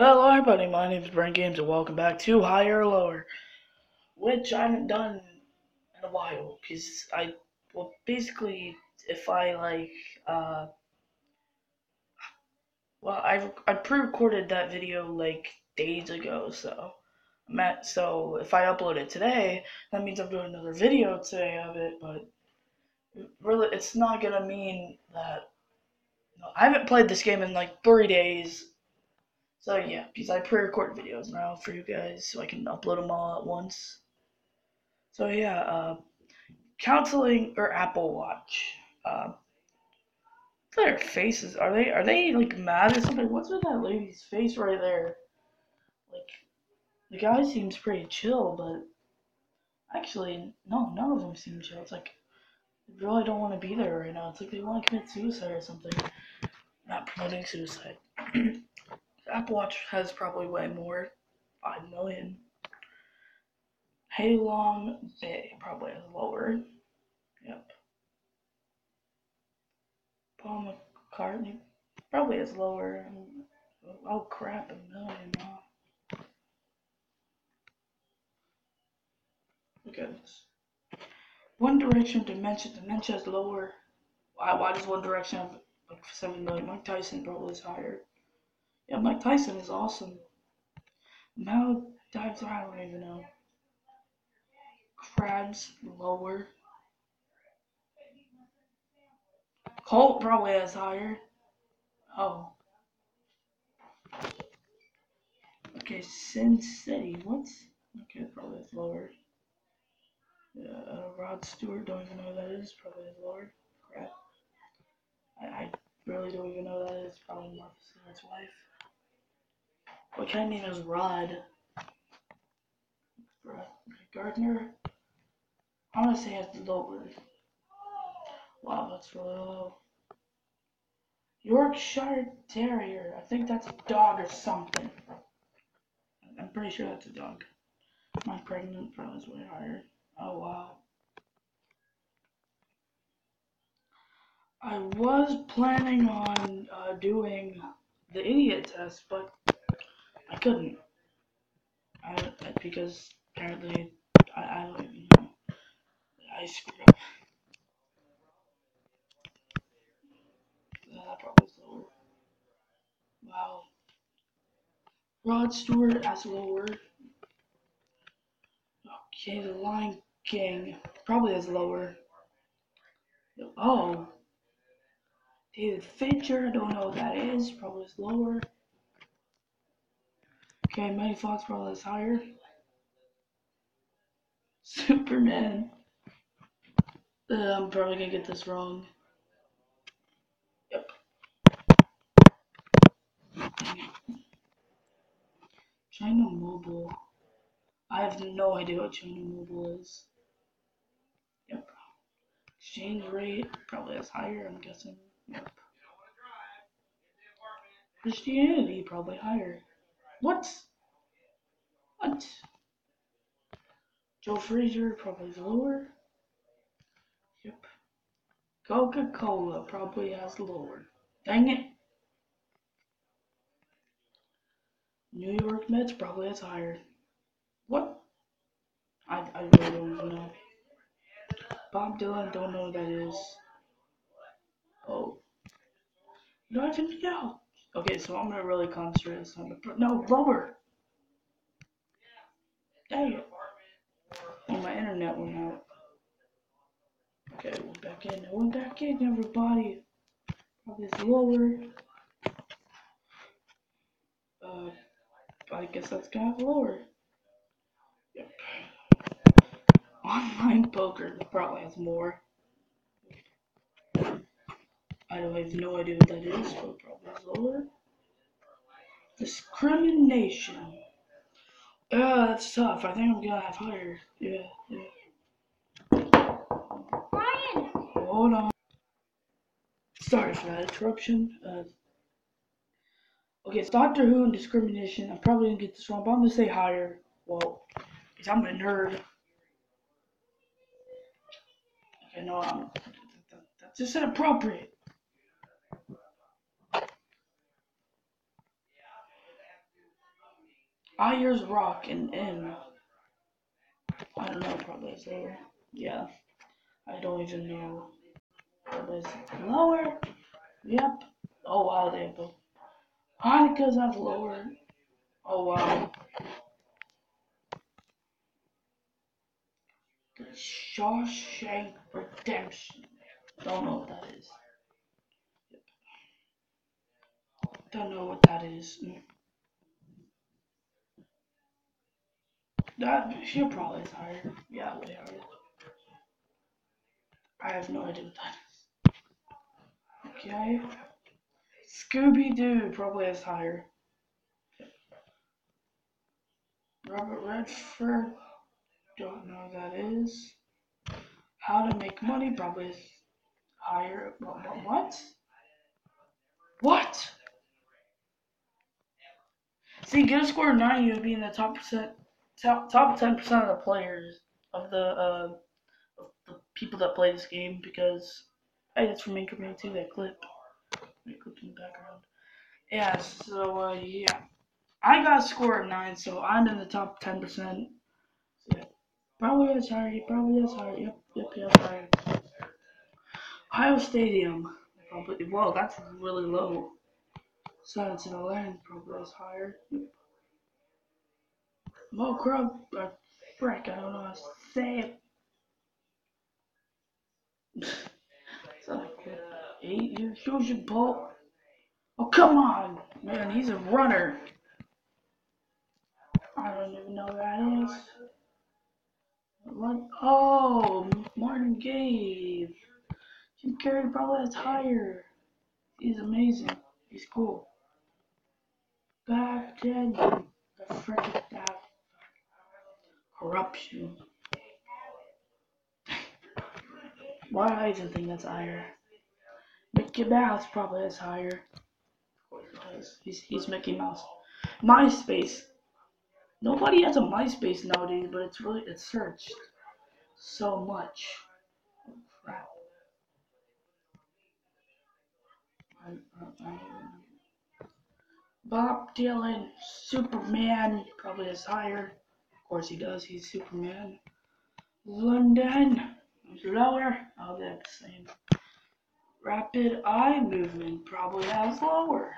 Hello everybody, my name is Brian Games and welcome back to Higher or Lower, which I haven't done in a while, because I, well basically, if I like, uh, well I, I pre-recorded that video like days ago, so, Matt, so if I upload it today, that means I'm doing another video today of it, but really, it's not gonna mean that, I haven't played this game in like three days, so yeah, because I pre-record videos now for you guys, so I can upload them all at once. So yeah, uh, counseling or Apple Watch. Uh, their faces are they are they like mad or something? What's with that lady's face right there? Like, the guy seems pretty chill, but actually, no, none of them seem chill. It's like they really don't want to be there right now. It's like they want to commit suicide or something. Not promoting suicide. Apple Watch has probably way more, five million. Halong Bay probably has lower. Yep. Paul McCartney probably has lower. Oh crap, a million. At this. One Direction Dementia. Dementia is lower. Why, why does One Direction have like 7 million? Mike Tyson probably is higher. Yeah, Mike Tyson is awesome. Now dives, I don't even know. Crabs lower. Colt probably has higher. Oh. Okay, Sin City. What's okay? Probably has lower. Uh, Rod Stewart. Don't even know who that is. Probably has lower. Crap. I, I really don't even know who that is. Probably Martha Stewart's wife. What kind of name is Rod? Gardner? I want to say it's lower. Wow, that's really low. Yorkshire Terrier. I think that's a dog or something. I'm pretty sure that's a dog. My pregnant probably is way higher. Oh wow. I was planning on uh, doing the idiot test, but I couldn't. I, because apparently I, I don't even know. I screwed up. That probably is lower. Wow. Rod Stewart as lower. Okay, the Lion King probably is lower. Oh. David Fincher, I don't know what that is, probably is lower. Okay, Mighty Fox is higher. Superman. Uh, I'm probably gonna get this wrong. Yep. China Mobile. I have no idea what China Mobile is. Yep. Exchange rate probably is higher, I'm guessing. Yep. Christianity probably higher. What? What? Joe Frazier probably lower. Yep. Coca-Cola probably has lower. Dang it. New York Mets probably has higher. What? I, I really don't know. Bob Dylan, don't know who that is. Oh. Even know. Okay, so I'm gonna really concentrate this time. No, lower. Dang it. Oh, my internet went out. Okay, we're back in. We're back in, everybody. Probably lower. Uh, I guess that's kind of lower. Yep. Online poker probably has more. I don't have no idea what that is, but probably is lower. Discrimination. Yeah, that's tough. I think I'm gonna have higher. Yeah, yeah. Brian! Hold on. Sorry for that interruption. Uh, okay, it's Doctor Who and discrimination. I'm probably gonna get this wrong, but I'm gonna say higher. Well, because I'm a nerd. Okay, no, I'm. That's just inappropriate. Ayers Rock and M. I don't know, probably is lower. Yeah. I don't even know. Probably is lower. Yep. Oh wow, they have both. Hanukkah's have lower. Oh wow. The Shawshank Redemption. Don't know what that is. Yep. Don't know what that is. That she probably is higher. Yeah, way higher. I have no idea what that is. Okay. Scooby Doo probably is higher. Robert Redford. Don't know what that is. How to make money probably is higher. What? What? What? See, get a score of 9, you would be in the top percent, top top 10% of the players of the uh, of the people that play this game because hey, that's from Anchorman too. That clip, that clip in the background. Yeah. So uh, yeah, I got a score of nine, so I'm in the top 10%. So, yeah. Probably is higher. Probably is higher. Yep. Yep. Yep. Higher. Ohio Stadium. Probably. Whoa, that's really low. Silence in the Land probably is higher. Yep. Mo Crump. Uh, frick, I don't know how to say it. so, eight year Fusion Bolt. Oh, come on! Man, he's a runner. I don't even know who that is. What? Oh, Martin Gabe. Jim Carrey probably has higher. He's amazing. He's cool. Back then, the corruption. Why do I even think that's higher? Mickey Mouse probably has higher. He's, he's Mickey Mouse. MySpace. Nobody has a MySpace nowadays, but it's really it's searched so much. Oh, crap. Bob Dylan, Superman, probably is higher. Course he does, he's Superman. London, lower. Oh, they're the same. Rapid eye movement probably has lower.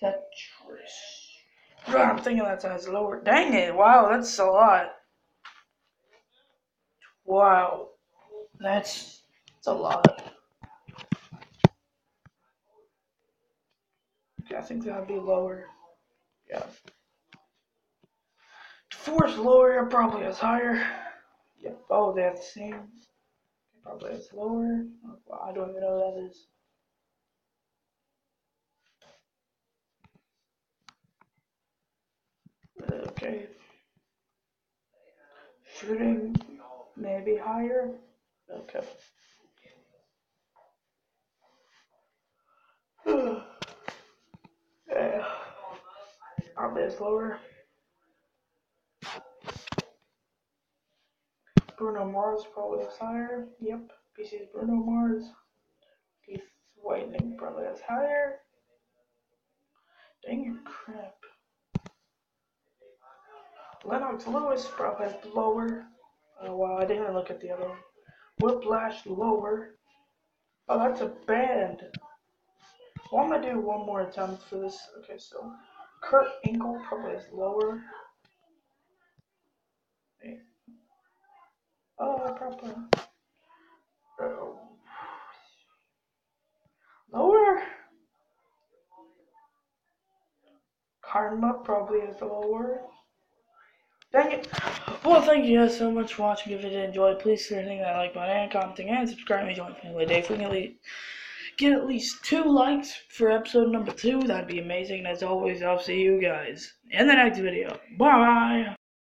Tetris. God, I'm thinking that has lower. Dang it! Wow, that's a lot. Wow, that's that's a lot. Okay, I think that'd be lower. Yeah. Force lower probably is higher. Yep. Oh, the same. Probably is lower. Oh, I don't even know what that is. Okay. Shooting maybe higher. Okay. yeah. Probably is lower. Bruno Mars probably is higher. Yep. PC's Bruno Mars. Teeth Whitening probably is higher. Dang it, crap. Lennox Lewis probably has lower. Oh wow, I didn't look at the other one. Whiplash lower. Oh, that's a band. Well, I'm gonna do one more attempt for this. Okay, so Kurt Angle probably is lower. Oh, probably. Oh. Lower. Karma probably is lower. Dang it. Well, thank you guys so much for watching. If you did enjoy, please consider hitting that like button and commenting and subscribing join Family Day. If we can get at least two likes for episode number two, that'd be amazing. And as always, I'll see you guys in the next video. Bye.